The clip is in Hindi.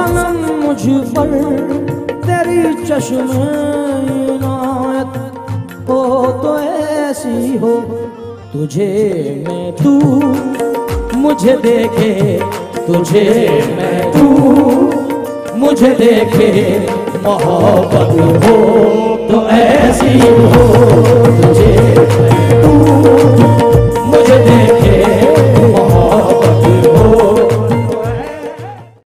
सनम मुझ पर तेरी चश्म इनायत हो तो ऐसी हो तुझे मैं तू, मुझे देखे तुझे मैं तू, मुझे देखे मोहब्बत हो तो ऐसी हो।